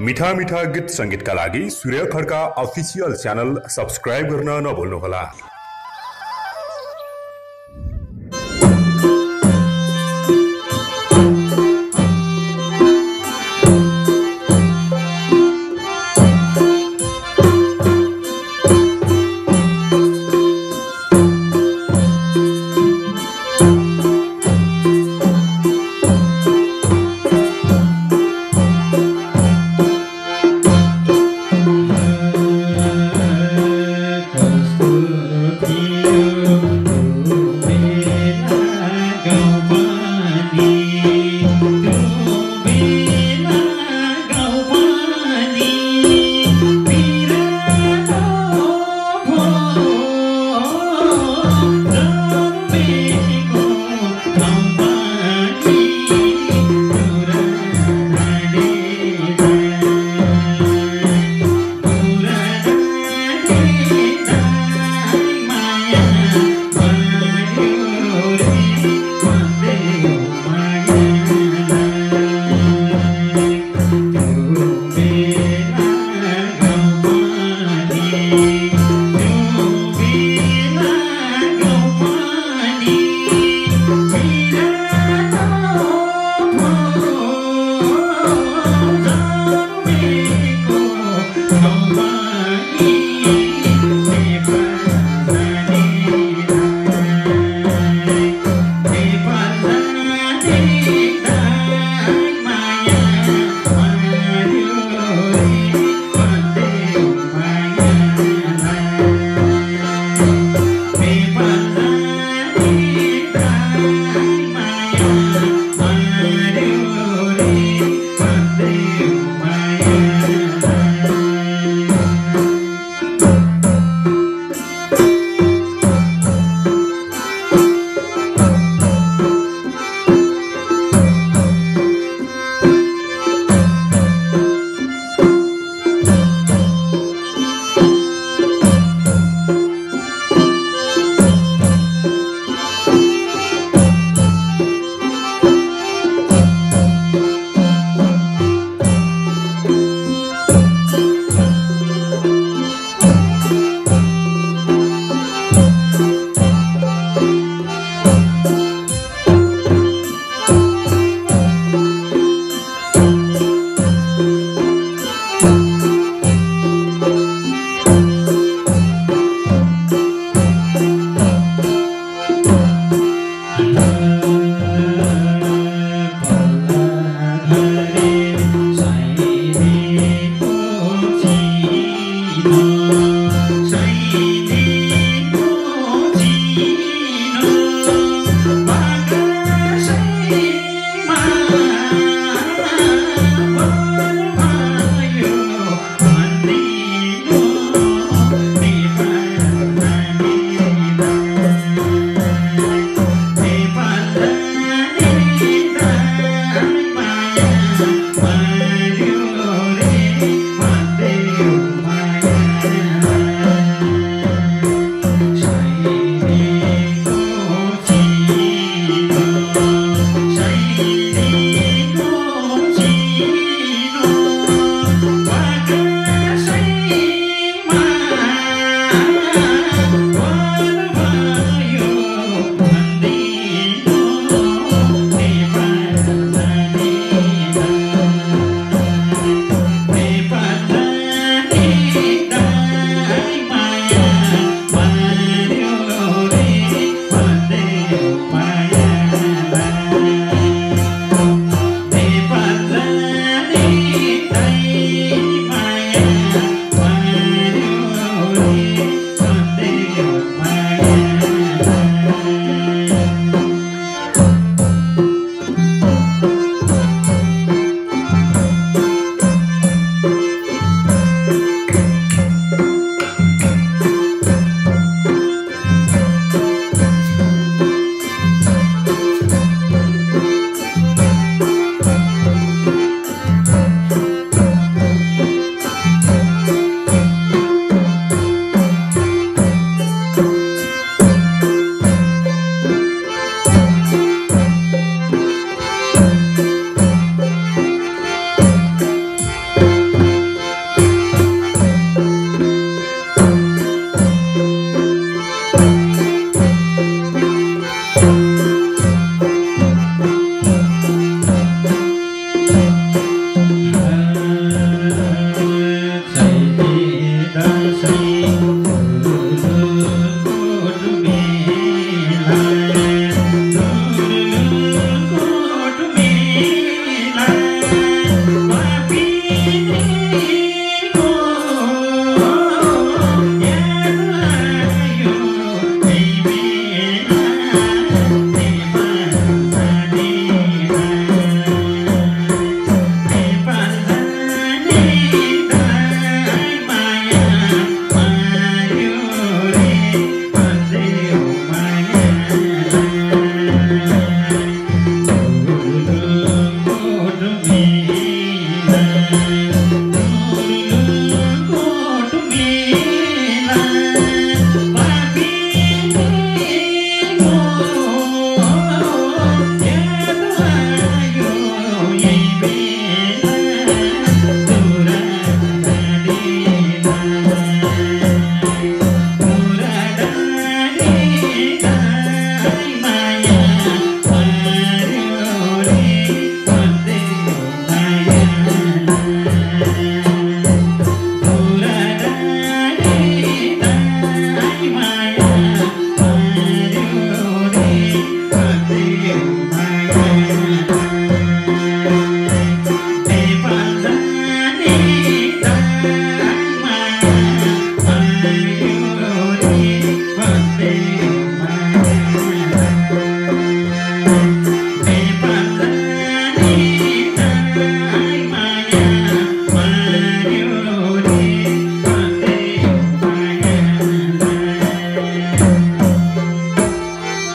मिठा मिठा गीत सङ्गीतका लागि Surya Khadka official channel subscribe गर्न नभुल्नुहोला।